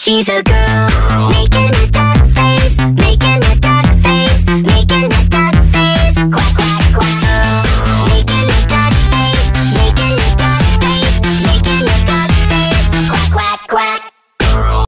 She's a girl, girl.